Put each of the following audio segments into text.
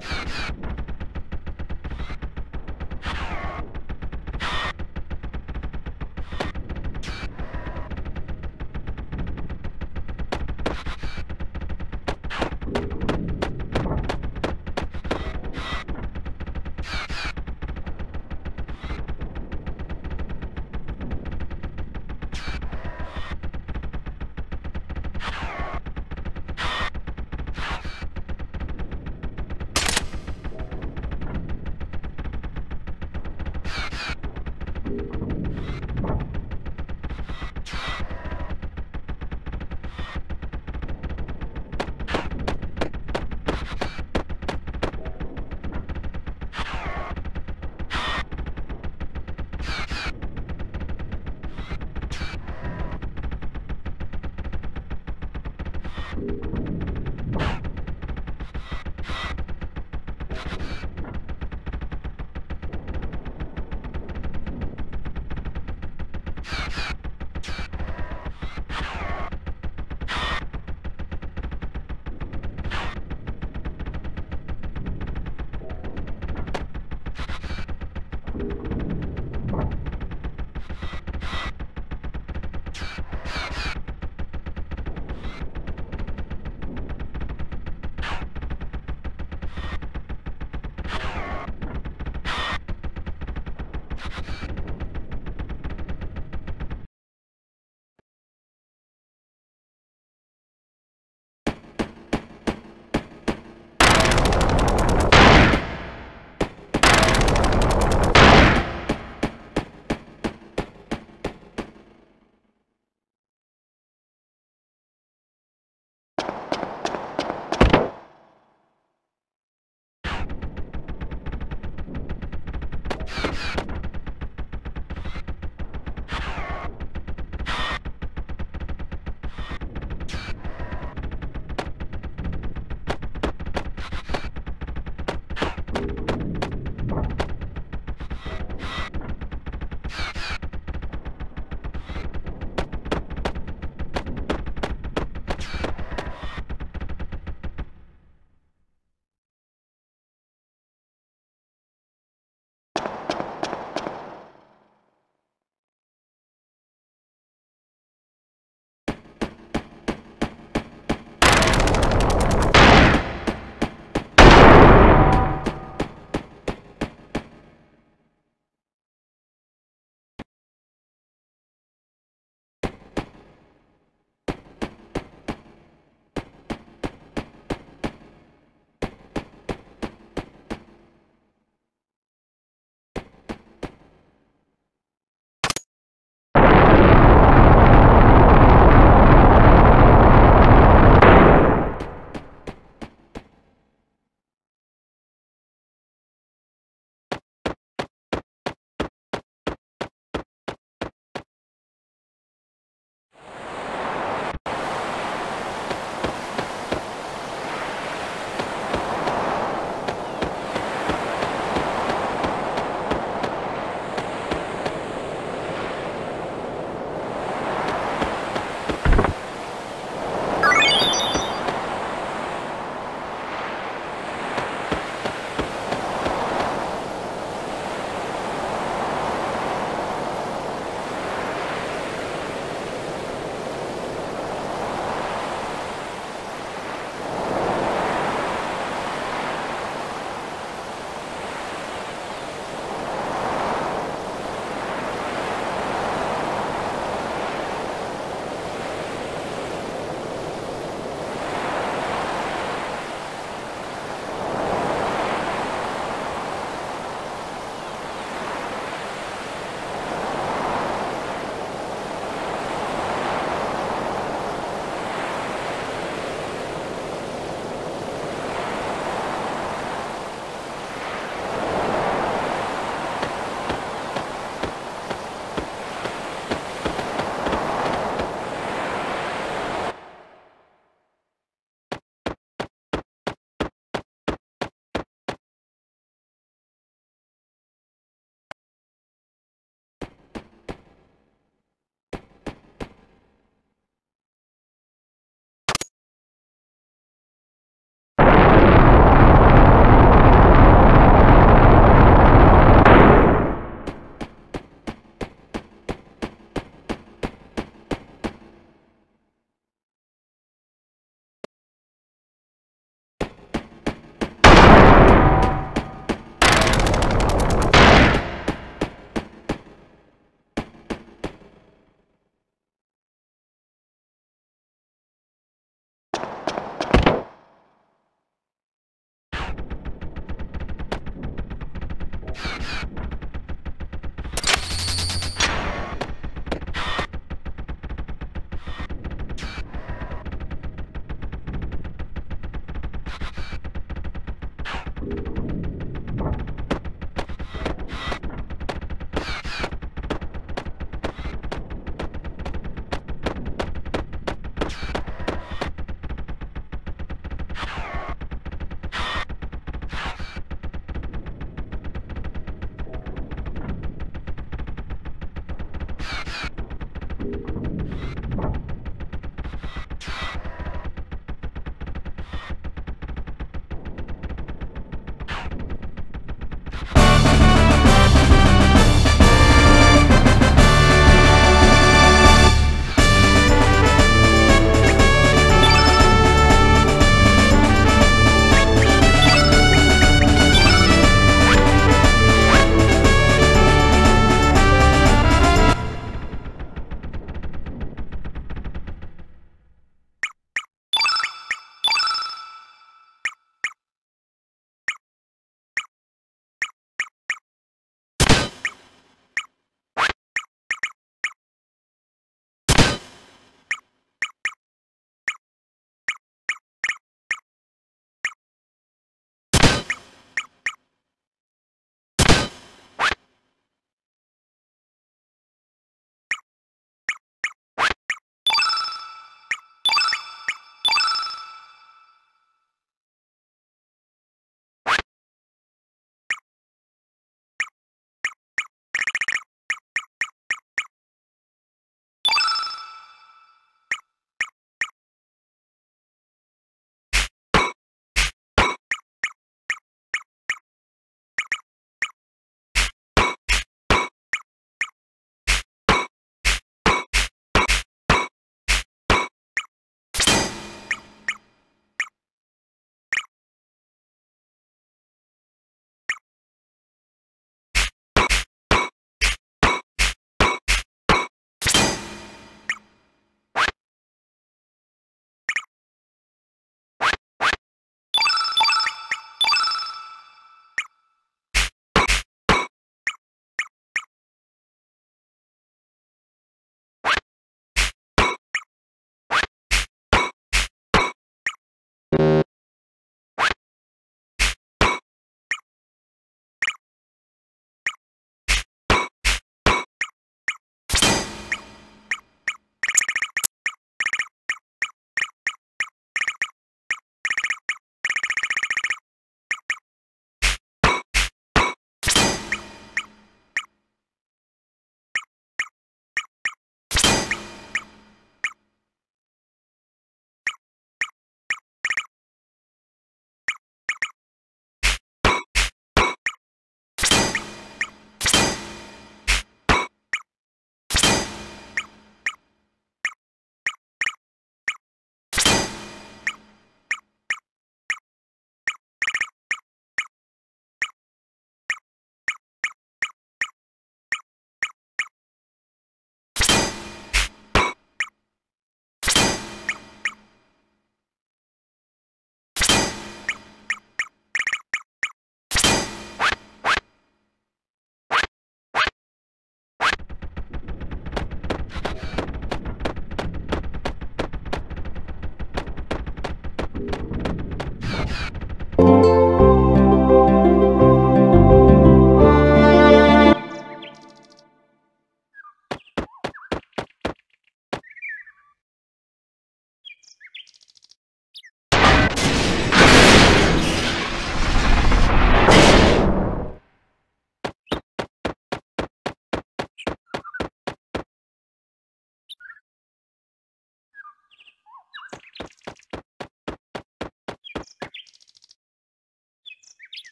Ha ha!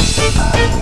Música